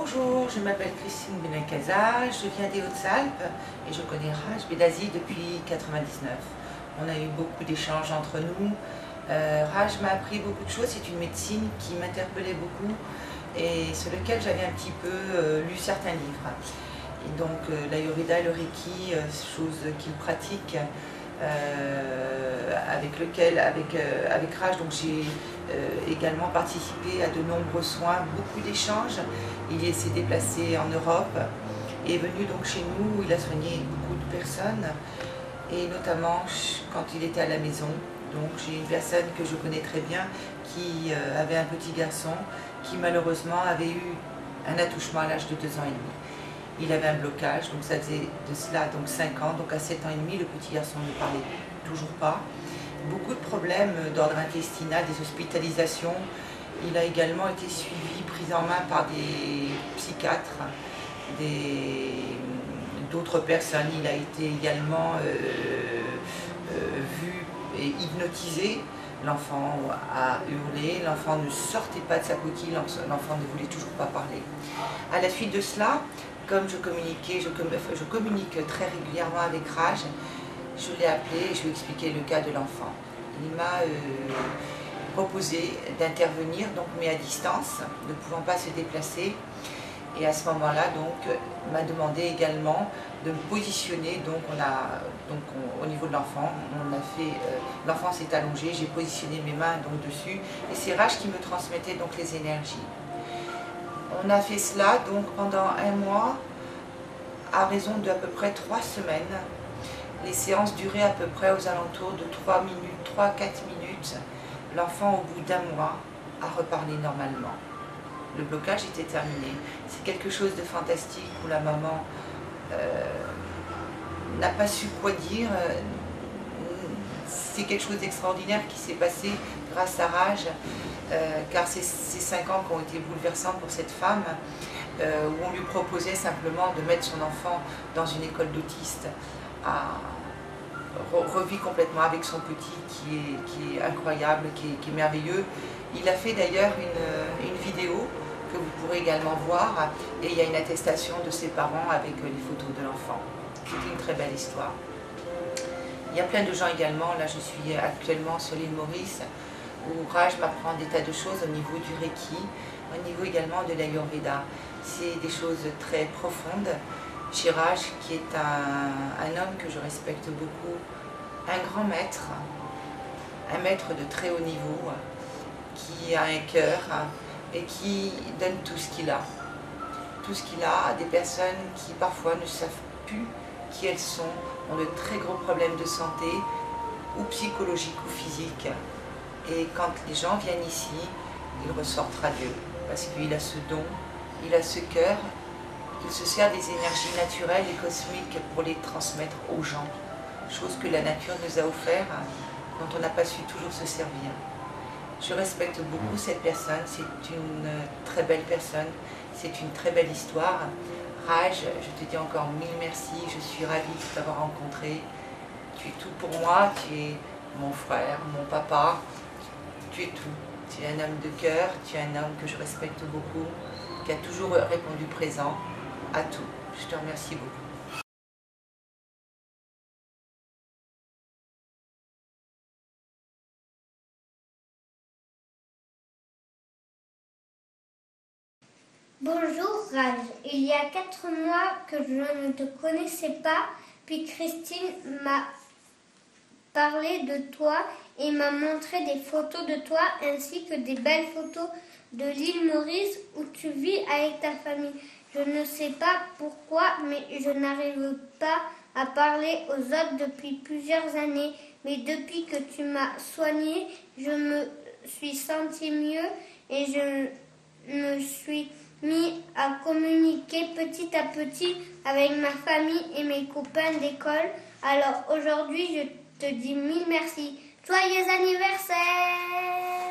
Bonjour, je m'appelle Christine Benakaza, je viens des Hautes-Alpes et je connais Raj Bedazi depuis 1999. On a eu beaucoup d'échanges entre nous. Euh, Raj m'a appris beaucoup de choses, c'est une médecine qui m'interpellait beaucoup et sur lequel j'avais un petit peu euh, lu certains livres. Et donc euh, l'Ayurveda le Reiki, euh, choses qu'il pratique, avec lequel, avec, euh, avec Raj, j'ai euh, également participé à de nombreux soins, beaucoup d'échanges. Il s'est déplacé en Europe et est venu donc chez nous, il a soigné beaucoup de personnes et notamment quand il était à la maison. Donc j'ai une personne que je connais très bien qui euh, avait un petit garçon qui malheureusement avait eu un attouchement à l'âge de 2 ans et demi. Il avait un blocage, donc ça faisait de cela donc 5 ans, donc à 7 ans et demi, le petit garçon ne parlait toujours pas. Beaucoup de problèmes d'ordre intestinal, des hospitalisations. Il a également été suivi, pris en main par des psychiatres, d'autres personnes. Il a été également euh, euh, vu et hypnotisé. L'enfant a hurlé, l'enfant ne sortait pas de sa coquille, l'enfant ne voulait toujours pas parler. À la suite de cela, comme je communiquais, je, communique très régulièrement avec Raj, je l'ai appelé et je lui ai expliqué le cas de l'enfant. Il m'a euh, proposé d'intervenir, donc mais à distance, ne pouvant pas se déplacer. Et à ce moment-là, donc, m'a demandé également de me positionner. Donc, on a, donc on- au niveau de l'enfant, on a fait, euh, l'enfant s'est allongé, j'ai positionné mes mains donc dessus, et c'est Rach qui me transmettait donc les énergies. On a fait cela donc pendant un mois, à raison d'à peu près trois semaines. Les séances duraient à peu près aux alentours de 3 minutes, 3-4 minutes. L'enfant, au bout d'un mois, a reparlé normalement. Le blocage était terminé. C'est quelque chose de fantastique où la maman euh, n'a pas su quoi dire. C'est quelque chose d'extraordinaire qui s'est passé grâce à Rage, car ces, cinq ans qui ont été bouleversants pour cette femme, euh, où on lui proposait simplement de mettre son enfant dans une école d'autistes, revit complètement avec son petit qui est, incroyable, qui est, merveilleux. Il a fait d'ailleurs une, vidéo que vous pourrez également voir et il y a une attestation de ses parents avec euh, les photos de l'enfant. C'est une très belle histoire. Il y a plein de gens également, là je suis actuellement sur l'île Maurice, Raj m'apprend des tas de choses au niveau du Reiki, au niveau également de l'Ayurveda. C'est des choses très profondes. Raj, qui est un, un homme que je respecte beaucoup, un grand maître, un maître de très haut niveau, qui a un cœur et qui donne tout ce qu'il a. Tout ce qu'il a à des personnes qui parfois ne savent plus qui elles sont, ont de très gros problèmes de santé, ou psychologiques ou physiques. Et quand les gens viennent ici, ils ressortent radieux, parce qu'il a ce don, il a ce cœur, il se sert des énergies naturelles et cosmiques pour les transmettre aux gens, chose que la nature nous a offert, dont on n'a pas su toujours se servir. Je respecte beaucoup cette personne, c'est une très belle personne, c'est une très belle histoire. Raj, je te dis encore mille merci, je suis ravie de t'avoir rencontré. Tu es tout pour moi, tu es mon frère, mon papa, tu es tout. Tu es un homme de cœur, tu es un homme que je respecte beaucoup, qui a toujours répondu présent à tout. Je te remercie beaucoup. Bonjour Raj, il y a quatre mois que je ne te connaissais pas, puis Christine m'a parlé de toi et m'a montré des photos de toi ainsi que des belles photos de l'île Maurice où tu vis avec ta famille. Je ne sais pas pourquoi, mais je n'arrive pas à parler aux autres depuis plusieurs années. Mais depuis que tu m'as soignée, je me suis senti mieux et je me suis mis à communiquer petit à petit avec ma famille et mes copains d'école. Alors aujourd'hui, je te dis mille merci. Joyeux anniversaire